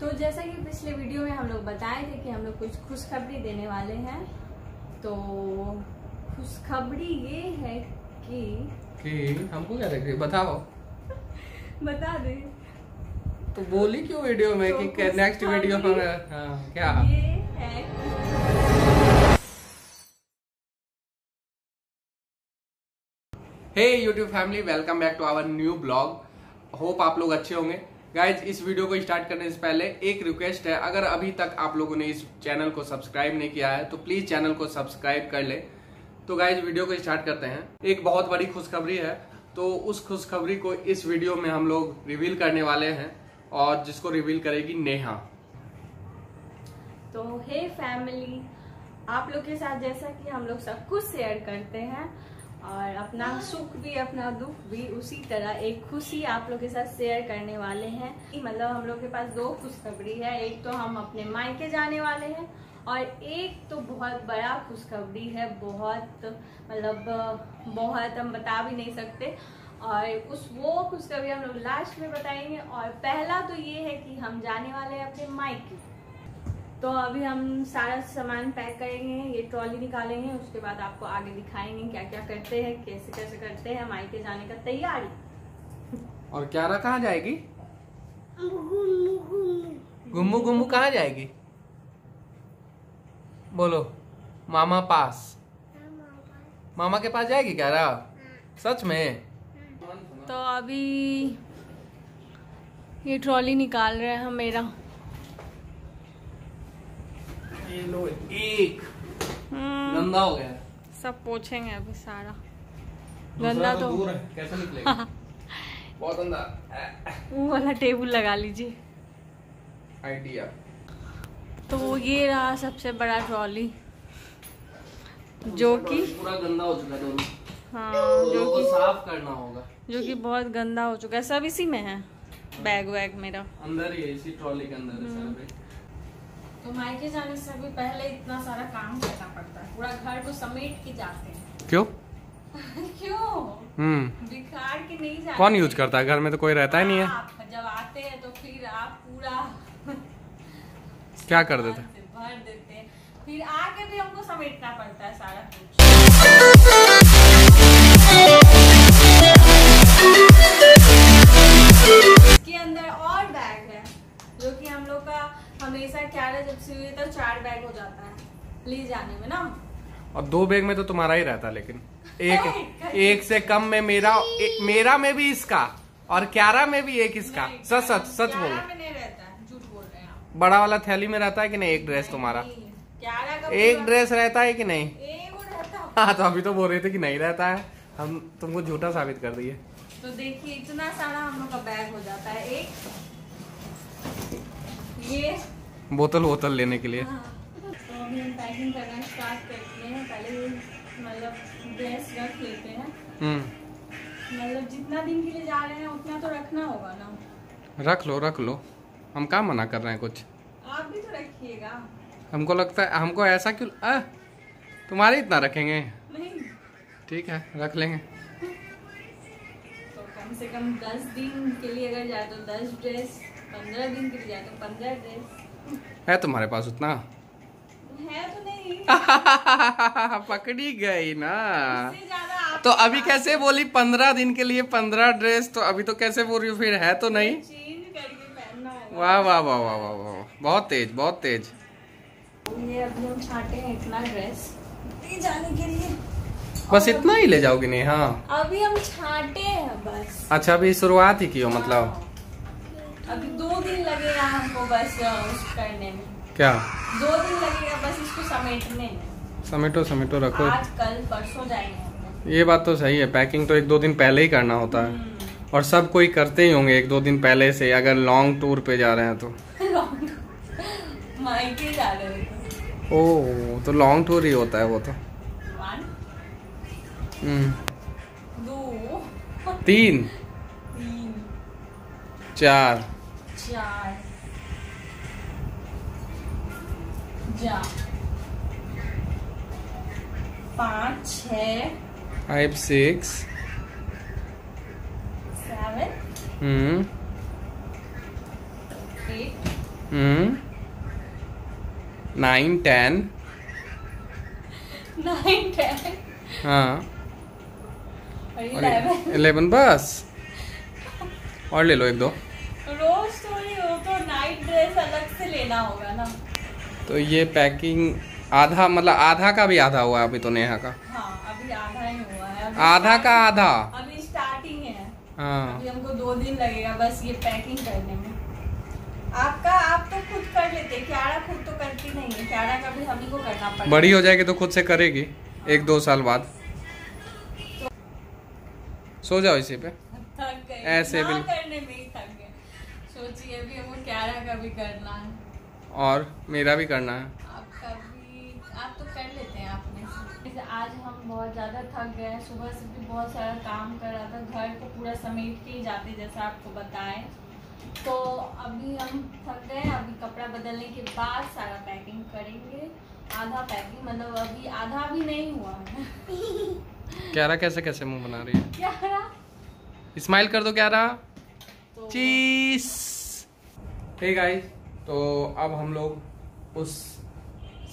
तो जैसा कि पिछले वीडियो में हम लोग बताए थे कि हम लोग कुछ खुशखबरी देने वाले हैं तो खुशखबरी ये है कि कि हमको क्या देख रही बताओ। बता दे। तो बोली क्यों वीडियो में तो कि नेक्स्ट वीडियो में हाँ, क्या? ये है hey YouTube family welcome back to our new blog hope आप लोग अच्छे होंगे। गाइज़ इस वीडियो को स्टार्ट करने से पहले एक रिक्वेस्ट है, अगर अभी तक आप लोगों ने इस चैनल को सब्सक्राइब नहीं किया है तो प्लीज़ चैनल को सब्सक्राइब कर ले। तो गाइज़ वीडियो को स्टार्ट करते हैं। एक बहुत बड़ी खुशखबरी है तो उस खुशखबरी को इस वीडियो में हम लोग रिवील करने वाले हैं, और जिसको रिवील करेगी नेहा। तो हे फैमिली आप लोग के साथ जैसा कि हम लोग सब कुछ शेयर करते हैं और अपना सुख भी, अपना दुख भी उसी तरह एक खुशी आप लोग के साथ शेयर करने वाले हैं। मतलब हम लोग के पास दो खुशखबरी है। एक तो हम अपने मायके जाने वाले हैं और एक तो बहुत बड़ा खुशखबरी है। बहुत मतलब बहुत हम बता भी नहीं सकते। और उस वो खुशखबरी हम लोग लास्ट में बताएँगे। और पहला तो ये है कि हम जाने वाले हैं अपने मायके। तो अभी हम सारा सामान पैक करेंगे ये ट्रॉली निकालेंगे उसके बाद आपको आगे दिखाएँगे क्या क्या करते हैं कैसे कैसे करते हैं मायके जाने का तैयारी। और क्यारा कहाँ जाएगी? गुम्मू गुम्मू कहाँ जाएगी? बोलो मामा पास। मामा के पास जाएगी क्यारा? सच में? तो अभी ये ट्रॉली निकाल रहे हैं हम मेरा। ये लो एक। हम्म, गंदा हो गया। सब पोछेंगे अभी सारा। गंदा तो दूर है कैसे निकलेगा? बहुत गंदा। वो वाला टेबल लगा लीजिए। आइडिया। तो ये रहा सबसे बड़ा ट्रॉली। जो कि पूरा गंदा हो चुका है हाँ जो को साफ़ करना होगा। जो कि बहुत गंदा हो चुका है। सब इसी में है। बैग वैग मेरा। अंदर ही है इसी ट्रॉली के अंदर है हम्म। सारे। तो मायके जाने से भी पहले इतना सारा काम करना पड़ता है। पूरा घर को समेट के जाते हैं। क्यों? क्यों? हम्म। बिखार के नहीं जाते। कौन यूज़ करता है? घर में तो कोई रहता ही नहीं है। जब आते हैं तो फिर आप पूरा क्या कर देते? भर देते फिर आके भी हमको समेटना पड़ता है सारा और दो बैग में तो तुम्हारा ही रहता लेकिन एक एक से कम में मेरा ए, मेरा में भी इसका और क्यारा में भी एक इसका। सच सच सच बोलो। में नहीं रहता बोल रहे बड़ा वाला थैली में रहता है कि नहीं? एक ड्रेस तुम्हारा। एक ड्रेस रहता है कि नहीं? हाँ तो अभी तो बोल रहे थे कि नहीं रहता है। हम तुमको झूठा साबित कर दिए। तो देखिए इतना सारा हम लोग का बैग हो जाता है। एक ये। बोतल बोतल लेने के लिए। हाँ, अभी हम पैकिंग करना स्टार्ट करते हैं। पहले मतलब ड्रेस रख लेते हैं। हम्म। मतलब जितना दिन के लिए जा रहे हैं उतना तो रखना होगा ना। रख लो रख लो। हम क्या मना कर रहे हैं कुछ? आप भी तो रखिएगा। हमको लगता है हमको ऐसा क्यों आ, तुम्हारे इतना रखेंगे। नहीं। ठीक है रख लेंगे। तो कम से कम दस दिन के लिए अगर जाए तो दस ड्रेस पंद्रह दिन के लिए जाए तो पंद्रह ड्रेस है तुम्हारे पास उतना? पकड़ी गई ना। तो अभी कैसे बोली पंद्रह दिन के लिए पंद्रह ड्रेस तो अभी तो कैसे बोल रही हो फिर है तो नहीं? वाह वाह वाह वाह वाह वाह बहुत तेज बहुत तेज। ये अभी हम छाटे हैं इतना ड्रेस जाने के लिए। बस इतना ही ले जाओगे नहीं हाँ। अभी हम छाटे हैं बस। अच्छा अभी शुरुआत ही की हो मतलब। हाँ। अभी दो दिन लगेगा हमको बस करने में। क्या? दो दिन लगेगा बस इसको समेटने समेटो समेटो रखो। आज कल परसों जाएँगे ये बात तो सही है पैकिंग तो एक दो दिन पहले ही करना होता है। हम्म। और सब कोई करते ही होंगे एक दो दिन पहले से अगर लॉन्ग टूर पे जा रहे हैं तो। मायके जा रहे ओह तो लॉन्ग टूर ही होता है वो तो। हम्म, दो? तीन? तीन। चार। चार। जा। पाँच छ five six seven hmm eight hmm nine ten nine ten हाँ। इलेवन बस। और ले लो एक दो। रोज थोड़ी हो तो नाइट ड्रेस अलग से लेना होगा ना। तो ये पैकिंग आधा मतलब आधा का भी आधा हुआ है अभी तो नेहा का? हाँ अभी आधा ही हुआ है। अभी आधा का आधा? अभी स्टार्टिंग है। हाँ। अभी हमको दो दिन लगेगा बस ये पैकिंग करने में। आपका आप तो खुद कर लेते क्यारा खुद तो करती नहीं है। क्यारा का भी हम ही को करना पड़ेगा। बड़ी हो जाएगी तो खुद से करेगी हाँ। एक दो साल बाद। सो जाओ इसी पे। थक ऐसे बिल्कुल। करने में ही थक गए। सोचिए अभी हमको क्यारा का भी करना है। और मेरा भी करना है। आपका भी आप तो कर लेते हैं आपने। आज हम बहुत ज़्यादा थक गए हैं सुबह से भी बहुत सारा काम कर रहा था घर को पूरा समेट के ही जाते जैसा आपको बताएँ। तो अभी हम थक गए अभी कपड़ा बदलने के बाद सारा पैकिंग करेंगे। आधा पैकिंग मतलब अभी आधा भी नहीं हुआ है। क्यारा कैसे कैसे मुँह बना रही है? क्या रहा स्माइल कर दो क्यारा। तो चीज़ हे गाइस तो अब हम लोग उस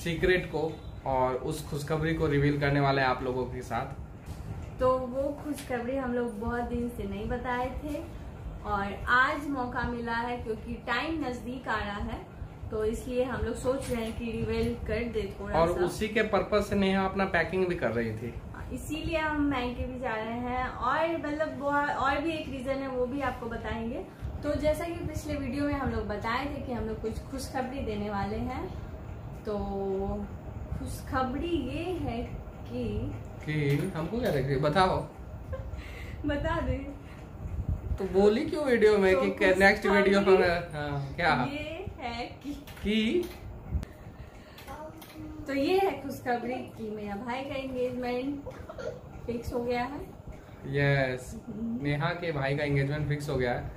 सीक्रेट को और उस खुशखबरी को रिवील करने वाले हैं आप लोगों के साथ। तो वो खुशखबरी हम लोग बहुत दिन से नहीं बताए थे और आज मौका मिला है क्योंकि टाइम नज़दीक आ रहा है तो इसलिए हम लोग सोच रहे हैं कि रिवेल कर दे थोड़ा और सा। उसी के पर्पज से नेहा अपना पैकिंग भी कर रही थी। इसीलिए हम मैंके भी जा रहे हैं और मतलब और भी एक रीजन है वो भी आपको बताएँगे। तो जैसा कि पिछले वीडियो में हम लोग बताए थे कि हम लोग कुछ खुशखबरी देने वाले हैं तो खुशखबरी ये है कि कि हमको क्या रही बताओ। बता दे। तो बोली क्यों वीडियो में तो कि नेक्स्ट वीडियो में हाँ, क्या? ये है कि कि तो ये है खुशखबरी कि मेरा भाई का एंगेजमेंट फिक्स हो गया है। यस yes, नेहा के भाई का एंगेजमेंट फिक्स हो गया है।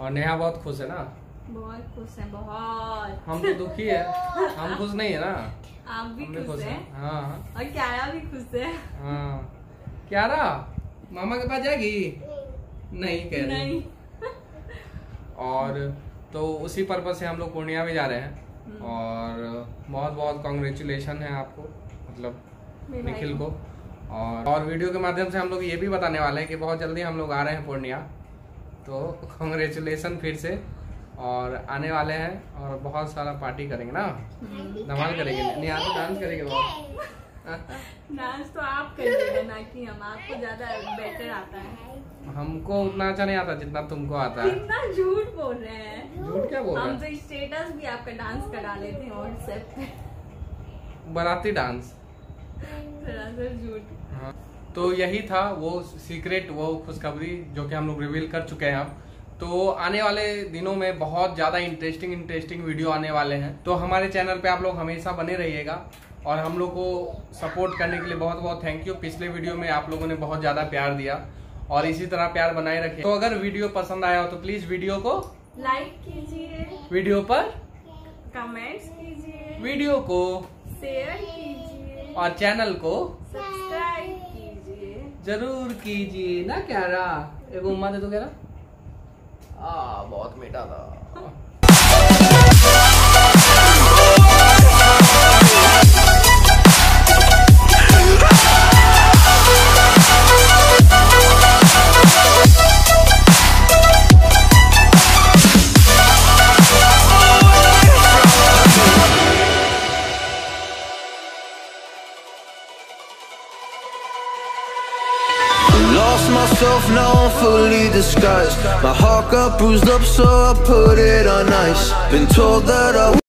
और नेहा बहुत खुश है ना? बहुत खुश है बहुत। हम तो दुखी है। हम खुश नहीं है ना? आप भी खुश हैं? हाँ। और क्यारा भी खुश है? हाँ। क्या रहा मामा के पास जाएगी? नहीं कह रही। नहीं। और तो उसी पर्पज से हम लोग पूर्णिया भी जा रहे हैं। और बहुत बहुत कॉन्ग्रेचुलेशन है आपको मतलब निखिल को। और और वीडियो के माध्यम से हम लोग ये भी बताने वाले हैं कि बहुत जल्दी हम लोग आ रहे हैं पूर्णिया। तो कॉन्ग्रेचुलेसन फिर से। और आने वाले हैं और बहुत सारा पार्टी करेंगे ना। हम्म। धमाल करेंगे। नहीं आज तो डांस करेंगे बहुत। डांस तो आप करिएगा ना कि हम आपको ज़्यादा बेटर आता है। हमको उतना अच्छा नहीं आता जितना तुमको आता है। कितना झूठ बोल रहे हैं। झूठ क्या बोल हम तो स्टेटस भी आपका डांस करा लेते हैं व्हाट्सएप पे हैं बाराती डांस झूठ। हाँ। तो यही था वो सीक्रेट वो खुशखबरी जो कि हम लोग रिवील कर चुके हैं अब। तो आने वाले दिनों में बहुत ज़्यादा इंटरेस्टिंग इंटरेस्टिंग वीडियो आने वाले हैं। तो हमारे चैनल पे आप लोग हमेशा बने रहिएगा। और हम लोग को सपोर्ट करने के लिए बहुत बहुत थैंक यू पिछले वीडियो में आप लोगों ने बहुत ज़्यादा प्यार दिया और इसी तरह प्यार बनाए रखे। तो अगर वीडियो पसंद आया हो तो प्लीज़ वीडियो को लाइक कीजिए। वीडियो पर कमेंट्स कीजिए। वीडियो को शेयर कीजिए। और चैनल को सब्सक्राइब कीजिए। ज़रूर कीजिए। ना क्या रहा? एगो उम्मा दे दो क्या रहा? आ बहुत मीठा था। My heart got bruised up, so I put it on ice. Been told that I